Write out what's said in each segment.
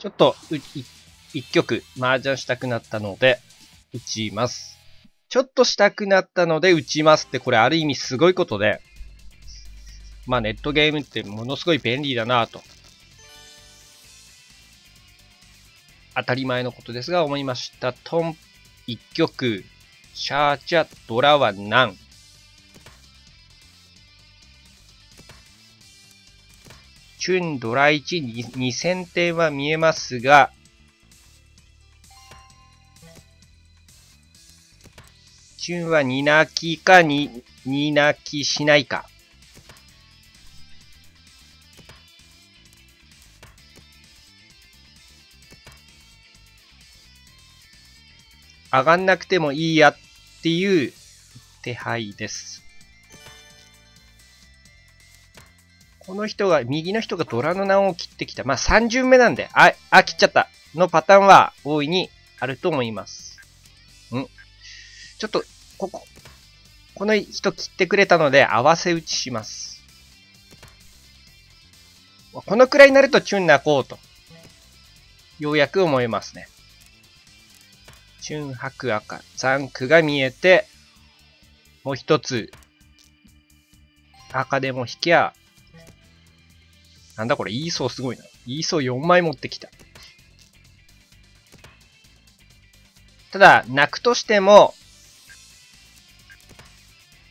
ちょっと、一曲、麻雀したくなったので、打ちます。ちょっとしたくなったので打ちますって、これある意味すごいことで、まあネットゲームってものすごい便利だなと。当たり前のことですが思いました。トン、一曲、シャーチャ、ドラは何？チュン、ドラ1、2000点は見えますが、チュンは2泣きか2、2泣きしないか。上がんなくてもいいやっていう手配です。この人が、右の人がドラの難を切ってきた。まあ3巡目なんで、あ、あ、切っちゃったのパターンは大いにあると思います。んちょっと、ここ、この人切ってくれたので合わせ打ちします。このくらいになるとチュン泣こうと。ようやく思えますね。チュン白赤、ザンクが見えて、もう一つ、赤でも引きゃ、なんだこれ、イーソーすごいな。イーソー4枚持ってきた。ただ、泣くとしても、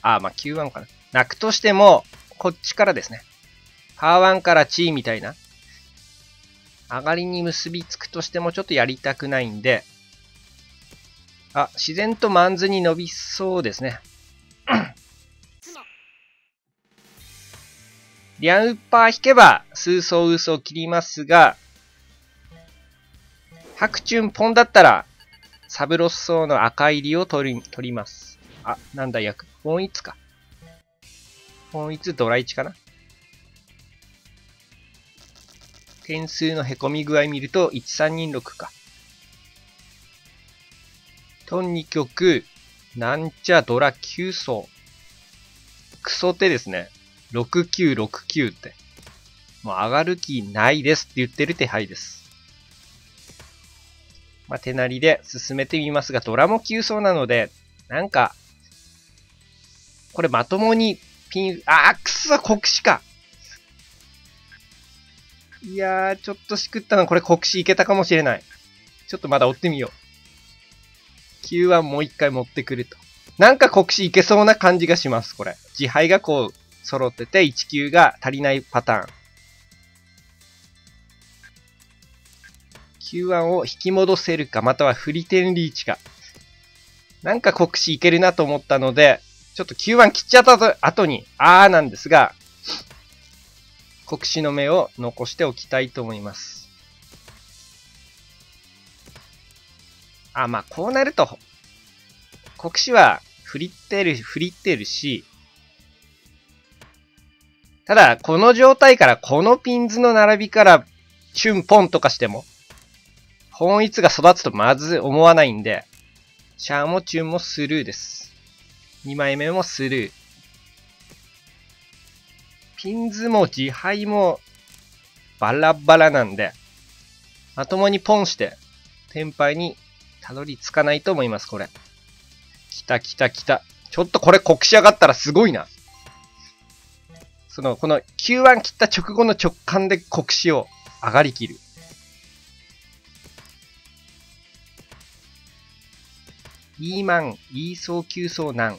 あ、まあ、Q1 かな。泣くとしても、こっちからですね。パワー1からチーみたいな。上がりに結びつくとしてもちょっとやりたくないんで、あ、自然とマンズに伸びそうですね。リアンウッパー引けば、数層ウソを切りますが、白チュンポンだったら、サブロッソーの赤入りを取り、取ります。あ、なんだ役。本一か。本一ドラ1かな。点数の凹み具合見ると、1326か。トン2曲、なんちゃドラ9層。クソ手ですね。6969って。もう上がる気ないですって言ってる手配です。まあ、手なりで進めてみますが、ドラも9層なので、なんか、これまともにピン、あー、くそ、国士か。いやー、ちょっとしくったな。これ国士いけたかもしれない。ちょっとまだ追ってみよう。Q1 もう一回持ってくると。なんか国士いけそうな感じがします、これ。自敗がこう、揃ってて、1級が足りないパターン。Q1 を引き戻せるか、またはフリテンリーチか。なんか国士いけるなと思ったので、ちょっと Q1 切っちゃった後に、あーなんですが、国士の目を残しておきたいと思います。あ、まあ、こうなると、国士は振りってる、振りってるし、ただ、この状態から、このピンズの並びから、チュンポンとかしても、本一が育つとまず思わないんで、シャーもチュンもスルーです。2枚目もスルー。ピンズも自敗もバラバラなんで、まともにポンして、天敗にたどり着かないと思います、これ。来た来た来た。ちょっとこれ国士上がったらすごいな。その、この Q1 切った直後の直感で国士を上がりきる。E マン、E 層、Q 層難。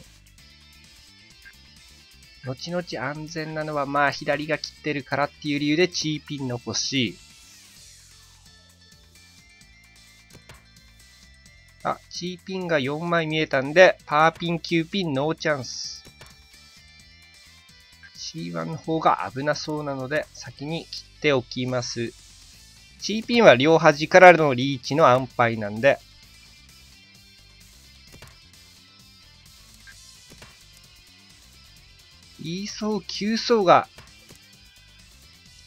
後々安全なのは、まあ、左が切ってるからっていう理由でチーピン残し、あ、チーピンが4枚見えたんで、パーピン、9ピン、ノーチャンス。C1 の方が危なそうなので、先に切っておきます。チーピンは両端からのリーチの安牌なんで、E 層、9層が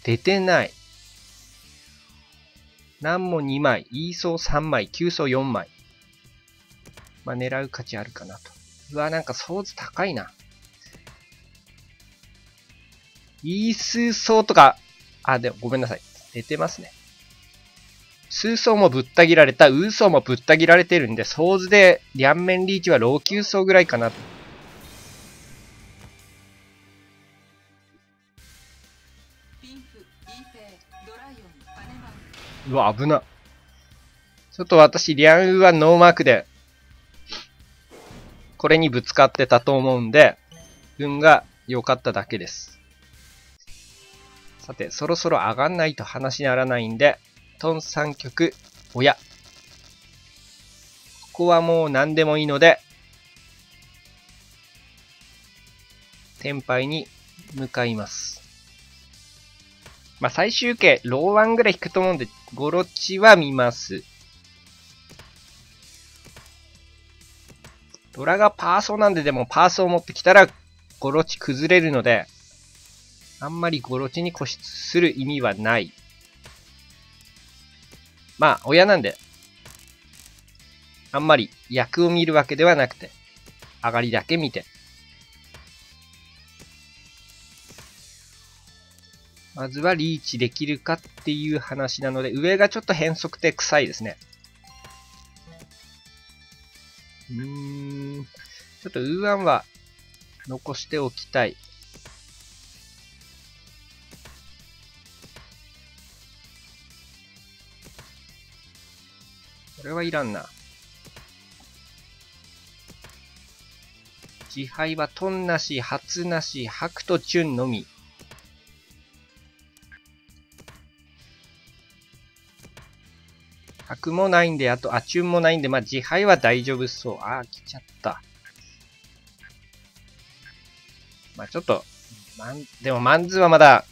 出てない。何も2枚、E 層3枚、9層4枚。まあ、狙う価値あるかなと。うわ、なんかソーズ高いな。イースーソーとか、あ、でもごめんなさい。出てますね。数層もぶった切られた、ウーソーもぶった切られてるんで、総図で両面リーチは老朽層ぐらいかな。うわ、危な。ちょっと私、リアンウはノーマークで、これにぶつかってたと思うんで、運が良かっただけです。さて、そろそろ上がんないと話にならないんで、トン3曲、親。ここはもう何でもいいので、天杯に向かいます。まあ、最終形、ローワンぐらい引くと思うんで、ゴロチは見ます。ドラがパーソなんで、でもパーソを持ってきたら、ゴロチ崩れるので、あんまりゴロチに固執する意味はない。まあ、親なんで、あんまり役を見るわけではなくて、上がりだけ見て。まずはリーチできるかっていう話なので、上がちょっと変則で臭いですね。うーん。ちょっとウーアンは残しておきたい。これはいらんな。自敗はトンなし、初なし、白とチュンのみ。白もないんで、あと、あ、チュンもないんで、まあ、自敗は大丈夫そう。あー、来ちゃった。まあ、ちょっと、まん、でも、マンズはまだ、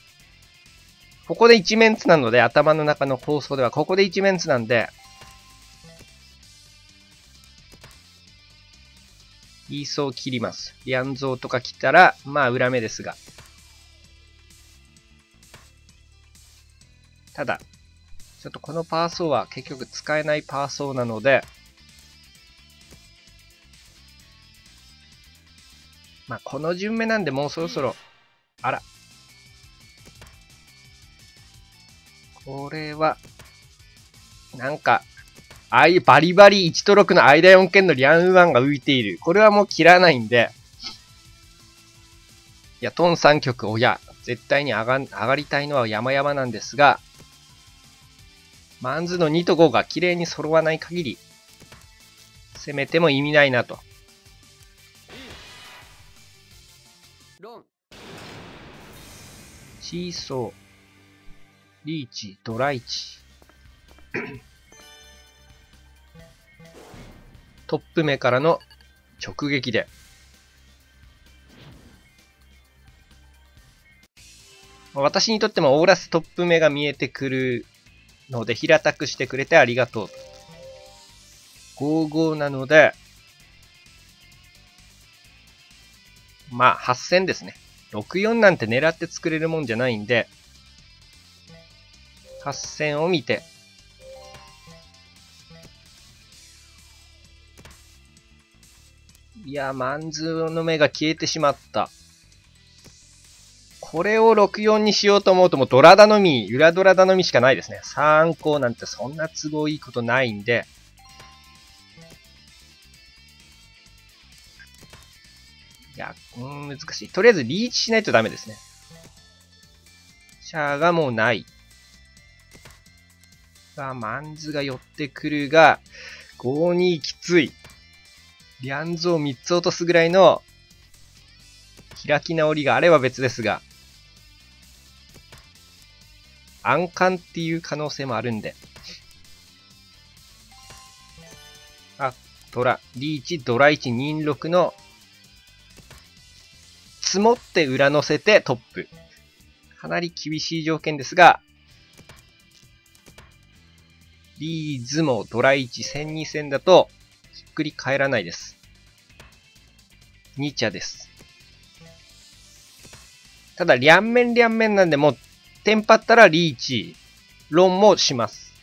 ここで一面図なので、頭の中の放送では、ここで一面図なんで、イーソー切ります。リアンゾーとか来たら、まあ裏目ですが。ただ、ちょっとこのパーソーは結局使えないパーソーなので、まあこの順目なんでもうそろそろ、あら。これは、なんか、ああいうバリバリ1と6の間4件のリャンウーンが浮いている。これはもう切らないんで。いや、トン3曲親。絶対に上が上がりたいのは山々なんですが、マンズの2と5が綺麗に揃わない限り、攻めても意味ないなと。シーソー、リーチ、ドライチ。トップ目からの直撃で。私にとってもオーラストップ目が見えてくるので、平たくしてくれてありがとう。55なので、まあ、8000ですね。64なんて狙って作れるもんじゃないんで、8000を見て、や、マンズの目が消えてしまった。これを64にしようと思うともうドラ頼み、裏ドラ頼みしかないですね。参考なんてそんな都合いいことないんで。いや、うん、難しい。とりあえずリーチしないとダメですね。シャアがもうない。さあ、マンズが寄ってくるが、5-2きつい。リャンズを3つ落とすぐらいの開き直りがあれば別ですが、暗冠っていう可能性もあるんで。あ、ドラ、リーチ、ドラ1、26の、積もって裏乗せてトップ。かなり厳しい条件ですが、リーズもドラ1、1000、2000だと、ひっくり返らないです。ニチャです。ただ、両面両面なんで、もう、テンパったらリーチ、ロンもします。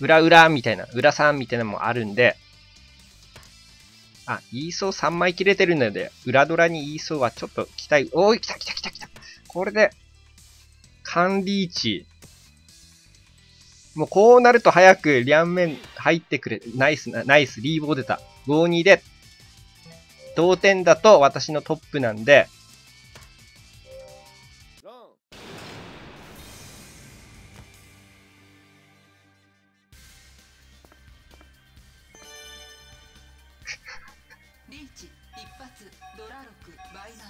裏裏みたいな、裏3みたいなのもあるんで、あ、イーソー3枚切れてるので、裏ドラにイーソーはちょっと期待、おーい、来た来た来た来た。これで、カンリーチ。もうこうなると早くリャンメン入ってくれ。ナイスな、ナイス、リーボー出た。5-2で、同点だと私のトップなんで、リーチ一発ドラ6倍難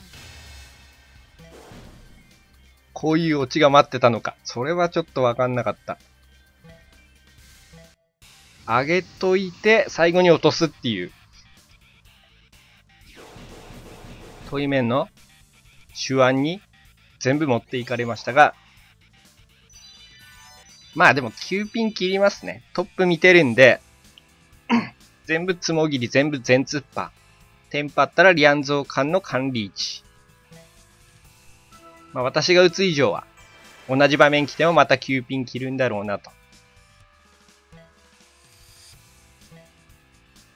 こういうオチが待ってたのか。それはちょっとわかんなかった。上げといて、最後に落とすっていう。問い面の手腕に全部持っていかれましたが、まあでも9ピン切りますね。トップ見てるんで、全部つもぎり、全部全突破。テンパったらリアンゾー間の管理位置。まあ私が打つ以上は、同じ場面来てもまた9ピン切るんだろうなと。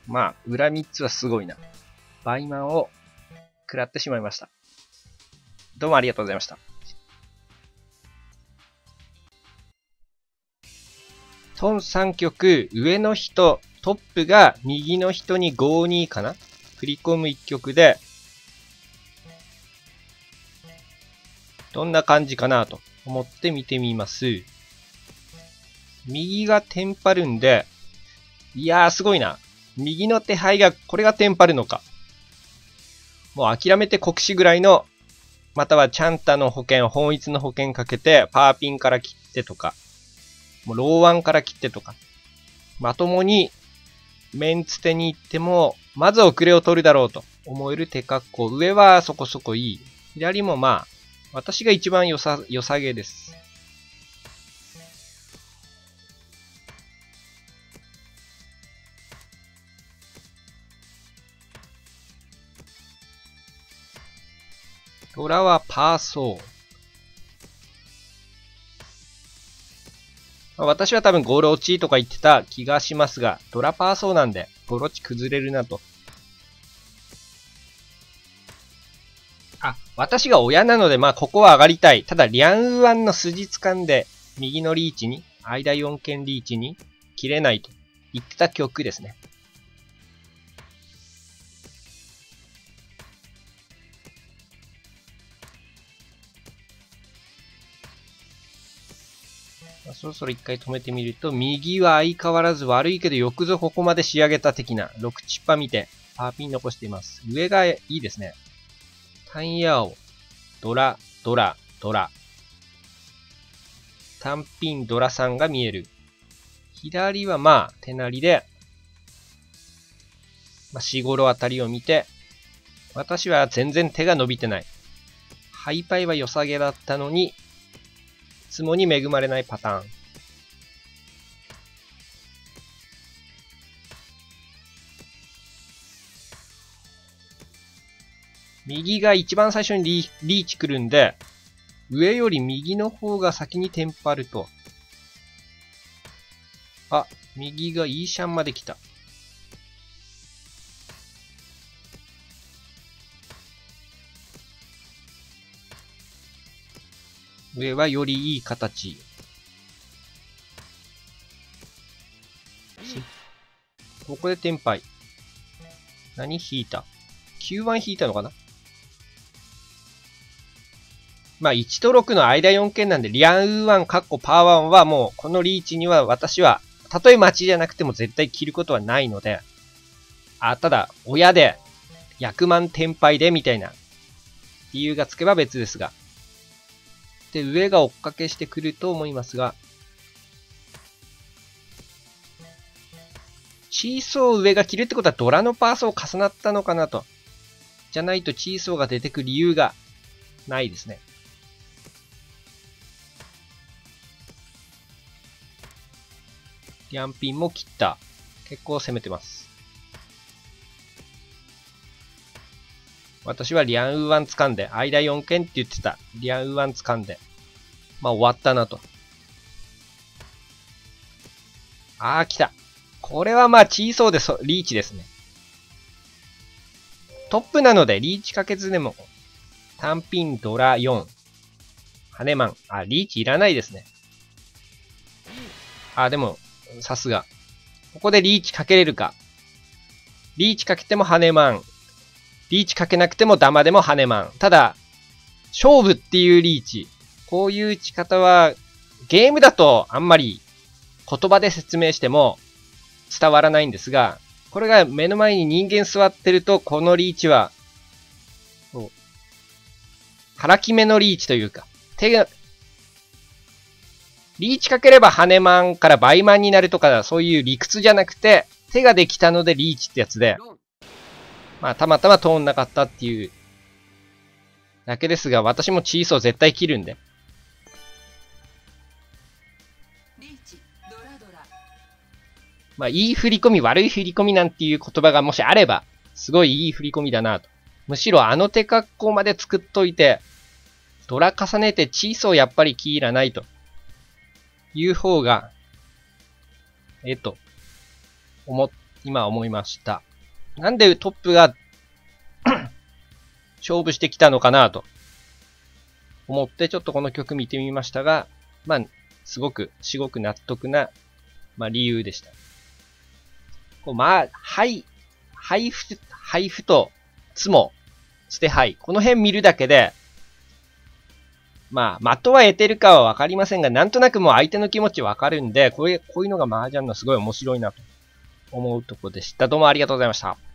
まあ、裏3つはすごいな。バイマンを食らってしまいました。どうもありがとうございました。トン3曲、上の人、トップが右の人に5-2かな？振り込む1曲で、どんな感じかなと思って見てみます。右がテンパるんで、いやーすごいな。右の手配が、これがテンパるのか。もう諦めて国士ぐらいの、またはチャンタの保険、本一の保険かけて、パーピンから切ってとか、もうローワンから切ってとか、まともにメンツ手に行っても、まず遅れを取るだろうと思える手格好。上はそこそこいい。左もまあ、私が一番良さ、良さげです。ドラはパーソー。私は多分ゴロチとか言ってた気がしますが、ドラパーソーなんで、ゴロチ崩れるなと。あ、私が親なので、まあ、ここは上がりたい。ただ、リャンウアンの筋掴んで、右のリーチに、間4剣リーチに、切れないと言ってた曲ですね。そろそろ一回止めてみると、右は相変わらず悪いけどよくぞここまで仕上げた的な、6チッパ見て、パーピン残しています。上がいいですね。タンヤオ、ドラ、ドラ、ドラ。単品ドラさんが見える。左はまあ、手なりで、まあ、四五郎あたりを見て、私は全然手が伸びてない。ハイパイは良さげだったのに、ツモに恵まれないパターン。右が一番最初にリリーチ来るんで、上より右の方が先にテンパると。あ、右がイーシャンまで来た。上はよりいい形。ここでテンパイ。何引いた ?9 番引いたのかな？まあ、1と6の間4件なんで、リアンウーワン、カッコパーワンはもう、このリーチには私は、たとえ待ちじゃなくても絶対切ることはないので、あ、ただ、親で、役満天敗で、みたいな、理由がつけば別ですが。で、上が追っかけしてくると思いますが、チーソー上が切るってことはドラのパーソー重なったのかなと。じゃないとチーソーが出てく理由がないですね。リャンピンも切った。結構攻めてます。私はリアンウーワン掴んで、間4件って言ってた。リアンウーワン掴んで。まあ終わったなと。あー来た。これはまあ小そうでそリーチですね。トップなのでリーチかけずでも、単品ドラ4。ハネマン。あ、リーチいらないですね。あ、でも、さすが。ここでリーチかけれるか。リーチかけてもハネマン。リーチかけなくてもダマでもハネマン。ただ、勝負っていうリーチ。こういう打ち方は、ゲームだとあんまり言葉で説明しても伝わらないんですが、これが目の前に人間座ってると、このリーチは、腹決めのリーチというか、手が、リーチかければ羽ネマンから倍マンになるとか、そういう理屈じゃなくて、手ができたのでリーチってやつで、まあ、たまたま通んなかったっていう、だけですが、私もチーソー絶対切るんで。まあ、いい振り込み、悪い振り込みなんていう言葉がもしあれば、すごいいい振り込みだなと。むしろあの手格好まで作っといて、ドラ重ねてチーソーやっぱりキーいらないと。いう方が、えっと、思、今思いました。なんでトップが 勝負してきたのかなと思ってちょっとこの曲見てみましたが、まあ、すごく、すごく納得な、まあ理由でした。こうまあ、はい、配布、配布と、つも、捨てはい。この辺見るだけで、まあ、的は得てるかはわかりませんが、なんとなくもう相手の気持ちわかるんで、こういう、こういうのが麻雀のすごい面白いなと思うとこでした。どうもありがとうございました。